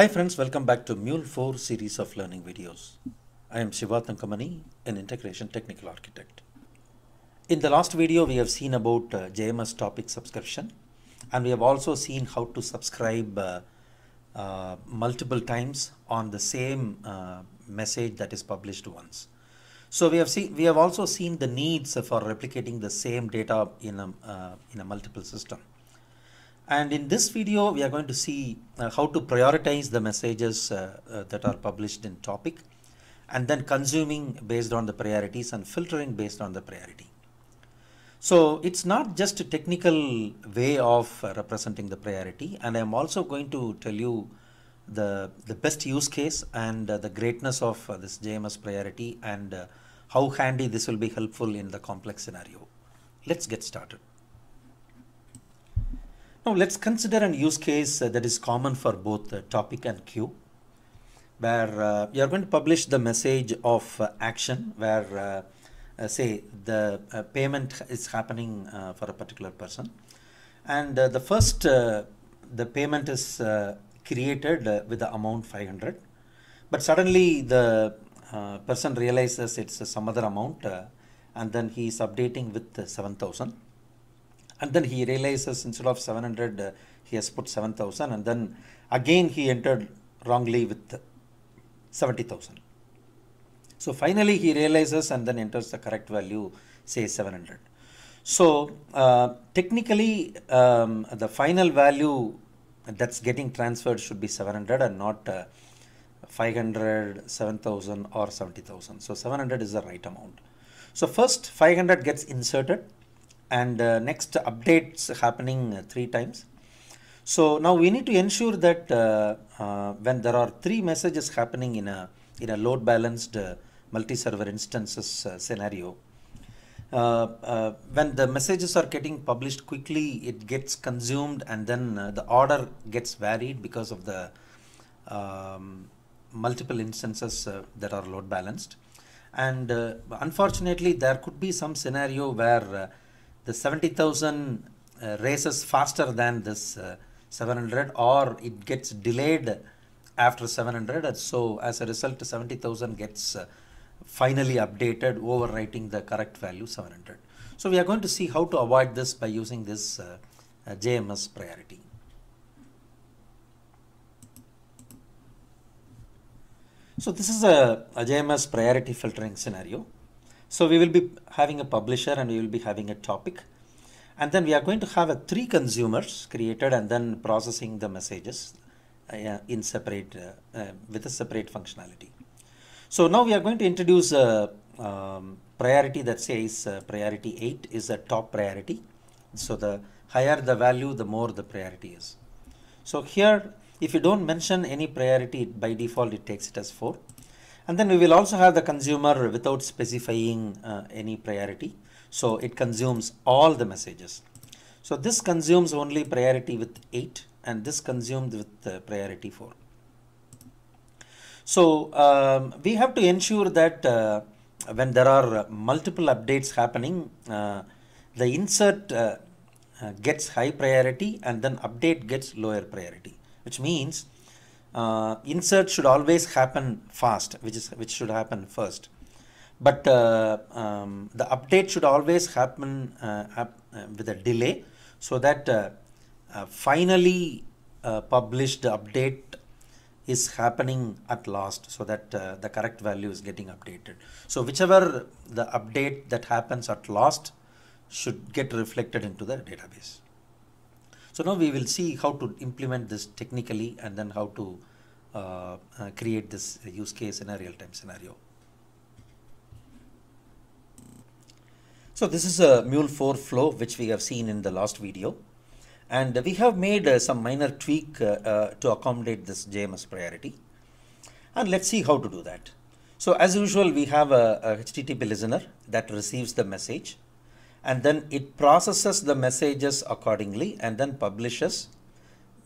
Hi friends, welcome back to Mule 4 series of learning videos. I am Shiva Thankamanee, an integration technical architect. In the last video, we have seen about uh, JMS topic subscription and we have also seen how to subscribe uh, uh, multiple times on the same uh, message that is published once. So we have seen we have also seen the needs for replicating the same data in a uh, in a multiple system. And in this video, we are going to see uh, how to prioritize the messages uh, uh, that are published in topic and then consuming based on the priorities and filtering based on the priority. So it's not just a technical way of uh, representing the priority and I'm also going to tell you the, the best use case and uh, the greatness of uh, this JMS priority and how handy this will be helpful in the complex scenario. Let's get started. Now let's consider an use case uh, that is common for both uh, topic and queue where uh, you are going to publish the message of uh, action where uh, uh, say the uh, payment is happening uh, for a particular person. And uh, the first uh, the payment is uh, created uh, with the amount 500 but suddenly the uh, person realizes it's uh, some other amount uh, and then he is updating with uh, 7000 and then he realizes instead of 700 uh, he has put 7000 and then again he entered wrongly with 70000 so finally he realizes and then enters the correct value say 700 so uh, technically um, the final value that's getting transferred should be 700 and not uh, 500 7000 or 70000 so 700 is the right amount. So first 500 gets inserted and uh, next updates happening three times. So now we need to ensure that uh, uh, when there are three messages happening in a in a load balanced uh, multi-server instances uh, scenario uh, when the messages are getting published quickly it gets consumed and then the order gets varied because of the um, multiple instances that are load balanced. And unfortunately there could be some scenario where the 70000 uh, races faster than this uh, 700 or it gets delayed after 700 and so as a result 70000 gets uh, finally updated overwriting the correct value 700 so we are going to see how to avoid this by using this uh, uh, JMS priority. So this is a, a JMS priority filtering scenario. So we will be having a publisher and we will be having a topic. And then we are going to have a three consumers created and then processing the messages uh, in separate, uh, uh, with a separate functionality. So now we are going to introduce a um, priority that says uh, priority 8 is a top priority. So the higher the value, the more the priority is. So here if you don't mention any priority, by default it takes it as 4. And then we will also have the consumer without specifying uh, any priority. So it consumes all the messages. So this consumes only priority with 8 and this consumed with priority 4. So um, we have to ensure that uh, when there are multiple updates happening, uh, the insert uh, uh, gets high priority and then update gets lower priority which means uh, insert should always happen fast which is which should happen first. But uh, um, the update should always happen uh, up, uh, with a delay so that uh, finally published update is happening at last so that the correct value is getting updated. So whichever the update that happens at last should get reflected into the database so now we will see how to implement this technically and then how to uh, uh, create this use case in a real-time scenario. So this is a Mule 4 flow which we have seen in the last video and we have made uh, some minor tweak uh, uh, to accommodate this JMS priority and let's see how to do that. So as usual we have a, a HTTP listener that receives the message and then it processes the messages accordingly and then publishes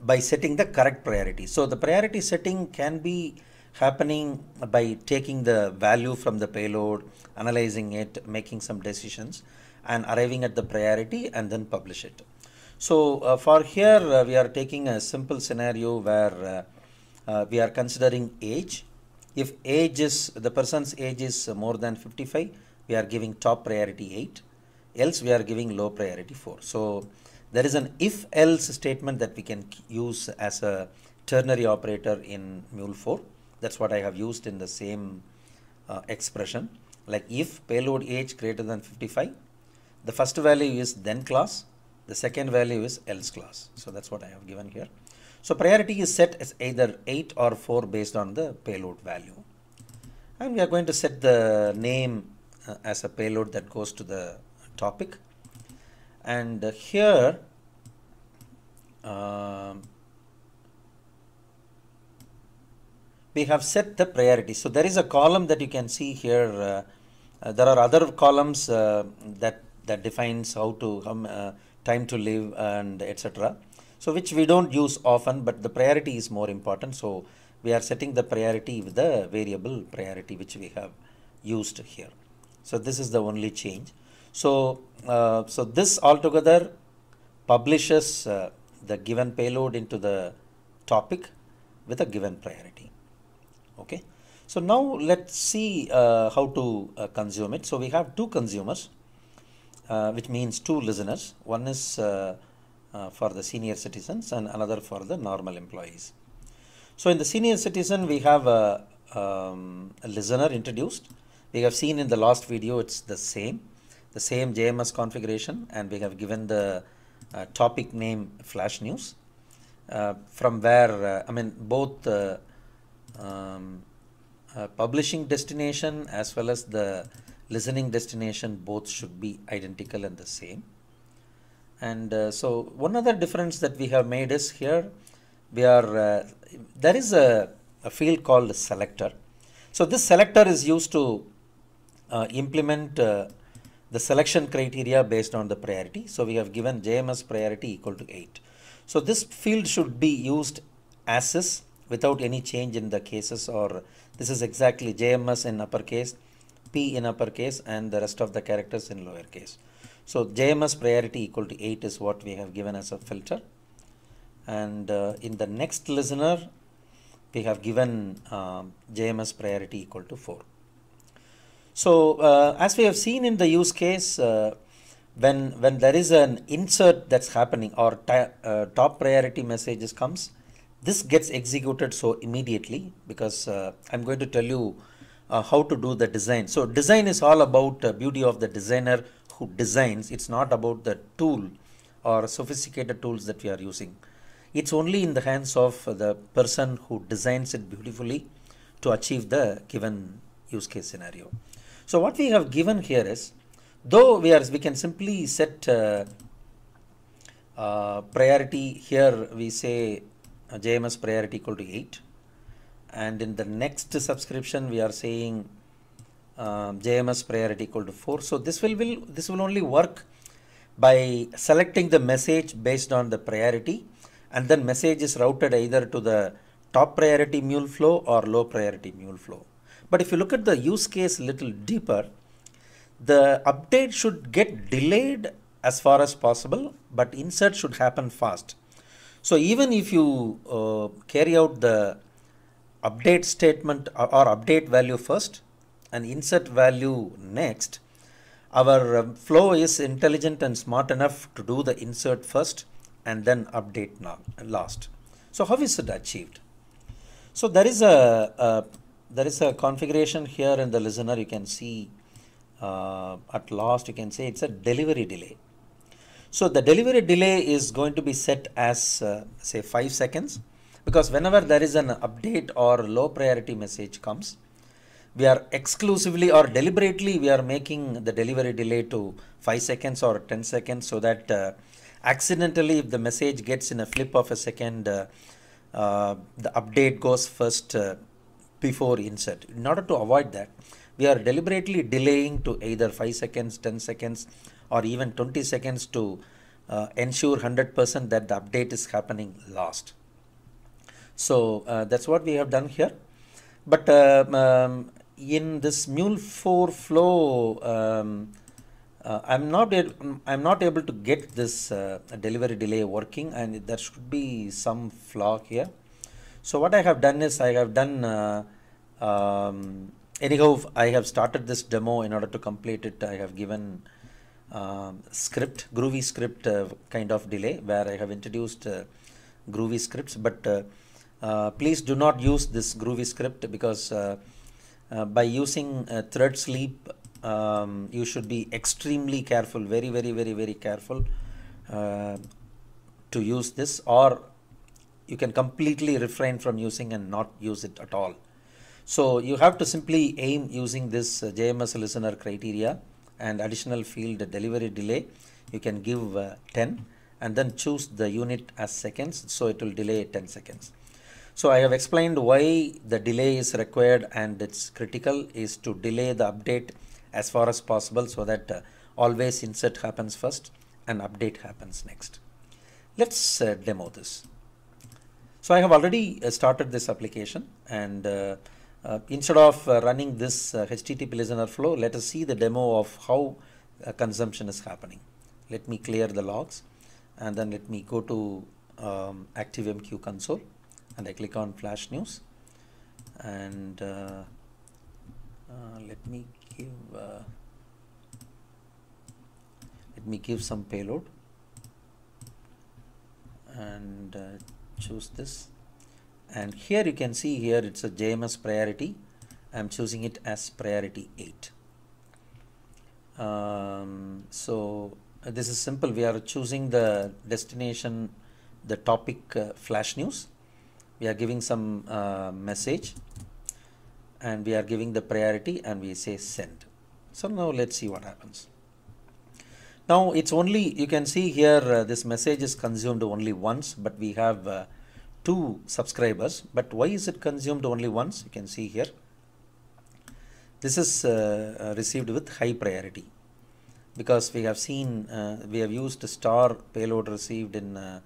by setting the correct priority. So the priority setting can be happening by taking the value from the payload, analyzing it, making some decisions and arriving at the priority and then publish it. So uh, for here uh, we are taking a simple scenario where uh, we are considering age. If age is, the person's age is more than 55, we are giving top priority 8. Else we are giving low priority 4. So there is an if else statement that we can use as a ternary operator in mule 4. That's what I have used in the same uh, expression. Like if payload age greater than 55, the first value is then class, the second value is else class. So that's what I have given here. So priority is set as either 8 or 4 based on the payload value. And we are going to set the name uh, as a payload that goes to the topic. And here, uh, we have set the priority. So there is a column that you can see here. Uh, uh, there are other columns uh, that that defines how to uh, time to live and etc. So which we don't use often, but the priority is more important. So we are setting the priority with the variable priority which we have used here. So this is the only change. So uh, so this altogether publishes uh, the given payload into the topic with a given priority. Okay? So now let's see uh, how to uh, consume it. So we have two consumers uh, which means two listeners. One is uh, uh, for the senior citizens and another for the normal employees. So in the senior citizen we have a, um, a listener introduced. We have seen in the last video it's the same the same JMS configuration and we have given the uh, topic name flash news. From where I mean both um, uh, publishing destination as well as the listening destination both should be identical and the same. And uh, so one other difference that we have made is here we are uh, there is a, a, field called selector. So this selector is used to uh, implement uh, the selection criteria based on the priority so we have given JMS priority equal to 8 so this field should be used as is without any change in the cases or this is exactly JMS in uppercase, P in uppercase and the rest of the characters in lowercase. So JMS priority equal to 8 is what we have given as a filter and uh, in the next listener we have given um, JMS priority equal to 4. So uh, as we have seen in the use case uh, when when there is an insert that's happening or uh, top priority messages comes this gets executed so immediately because uh, I'm going to tell you uh, how to do the design. So design is all about the beauty of the designer who designs. It's not about the tool or sophisticated tools that we are using. It's only in the hands of the person who designs it beautifully to achieve the given use case scenario. So what we have given here is, though we are we can simply set uh, uh, priority here we say JMS priority equal to 8 and in the next subscription we are saying uh, JMS priority equal to 4 so this will, will this will only work by selecting the message based on the priority. And then message is routed either to the top priority mule flow or low priority mule flow but if you look at the use case a little deeper the update should get delayed as far as possible but insert should happen fast so even if you uh, carry out the update statement or, or, update value first and insert value next, our um, flow is intelligent and smart enough to do the insert first and then update now, last. So how is it achieved? So there is a, a there is a configuration here in the listener you can see uh, at last you can say it's a delivery delay. So the delivery delay is going to be set as uh, say 5 seconds because whenever there is an update or low priority message comes, we are exclusively or deliberately we are making the delivery delay to 5 seconds or 10 seconds so that uh, accidentally if the message gets in a flip of a second, uh, uh the update goes first uh, before insert. In order to avoid that, we are deliberately delaying to either 5 seconds, 10 seconds or even 20 seconds to uh, ensure 100% that the update is happening last. So uh, that's what we have done here. But uh, um, in this Mule 4 flow, um, uh, I'm not I'm not able to get this uh, delivery delay working, and there should be some flaw here. So what I have done is I have done, uh, um, anyhow, I have started this demo in order to complete it. I have given um, script, Groovy script uh, kind of delay where I have introduced uh, Groovy scripts, but uh, uh, please do not use this Groovy script because uh, uh, by using thread sleep, um, you should be extremely careful, very, very, very, very careful to use this or you can completely refrain from using and not use it at all. So you have to simply aim using this uh, JMS listener criteria and additional field delivery delay. You can give uh, 10 and then choose the unit as seconds. So it will delay 10 seconds. So I have explained why the delay is required and it's critical is to delay the update as far as possible so that uh, always insert happens first and update happens next. Let's uh, demo this. So I have already uh, started this application and uh, uh, instead of uh, running this HTTP listener flow, let us see the demo of how consumption is happening. Let me clear the logs and then let me go to um, ActiveMQ console and I click on flash news and uh, uh, let me give uh, let me give some payload and choose this and here you can see here it's a JMS priority. I'm choosing it as priority 8 um, so uh, this is simple. We are choosing the destination the topic uh, flash news. We are giving some uh, message and we are giving the priority and we say send. So now let's see what happens. Now it's only you can see here uh, this message is consumed only once but we have uh, two subscribers but why is it consumed only once? You can see here. This is uh, uh received with high priority because we have seen uh, we have used star payload received in uh,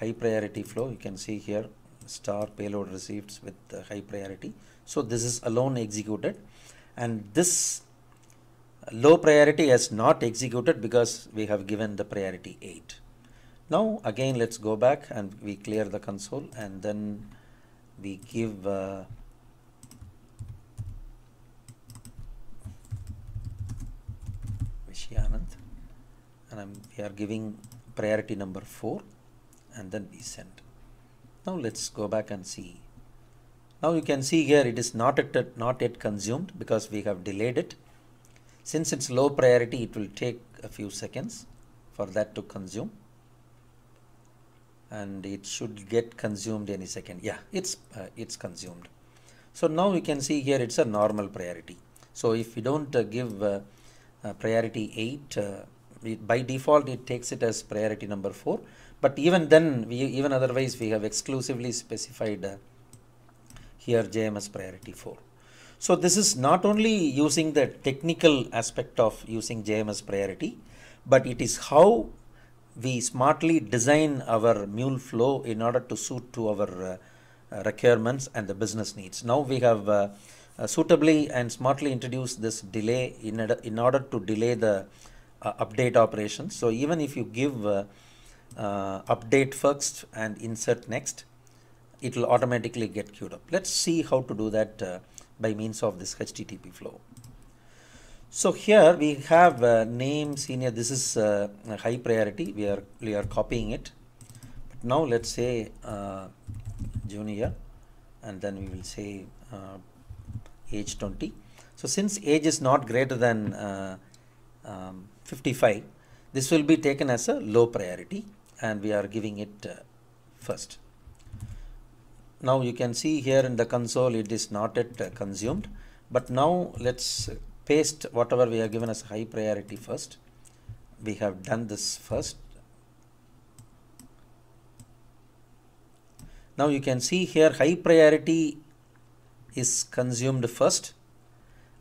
high priority flow. You can see here star payload received with high priority. So this is alone executed. And this low priority has not executed because we have given the priority 8 now again let's go back and we clear the console and then we give uh, Vishyanand and I'm, we are giving priority number 4 and then we send. Now let's go back and see. Now you can see here it is not yet, not yet consumed because we have delayed it. Since it's low priority it will take a few seconds for that to consume and it should get consumed any second. Yeah it's uh, it's consumed. So now you can see here it's a normal priority. So if we don't uh, give uh, uh priority 8 uh, by default it takes it as priority number 4 but even then we even otherwise we have exclusively specified uh, here JMS priority 4 so this is not only using the technical aspect of using JMS priority but it is how we smartly design our mule flow in order to suit to our uh, requirements and the business needs. Now we have uh, uh, suitably and smartly introduced this delay in, in order to delay the update operations. So even if you give update first and insert next, it will automatically get queued up. Let's see how to do that by means of this HTTP flow. So here we have uh, name senior. This is uh, high priority. We are we are copying it. But now let's say uh, junior, and then we will say uh, age 20. So since age is not greater than um, 55, this will be taken as a low priority, and we are giving it first. Now you can see here in the console it is not yet consumed, but now let's paste whatever we have given as high priority first. We have done this first. Now you can see here high priority is consumed first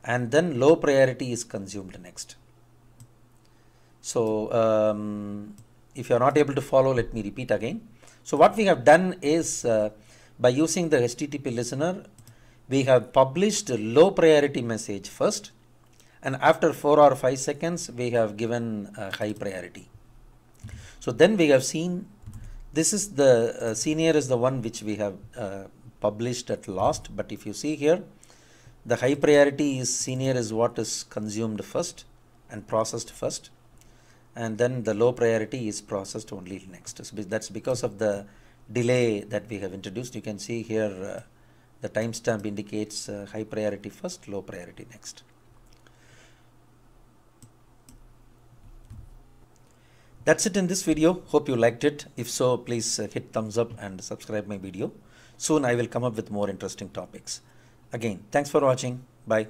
and then low priority is consumed next. So um, if you are not able to follow let me repeat again. So what we have done is uh, by using the HTTP listener we have published low priority message first and after 4 or 5 seconds we have given high priority. So then we have seen this is the uh, senior is the one which we have uh, published at last. But if you see here the high priority is senior is what is consumed first and processed first. And then the low priority is processed only next. So that's because of the delay that we have introduced. You can see here uh, the timestamp indicates uh, high priority first low priority next That's it in this video. Hope you liked it. If so, please uh, hit thumbs up and subscribe my video. Soon I will come up with more interesting topics. Again, thanks for watching. Bye.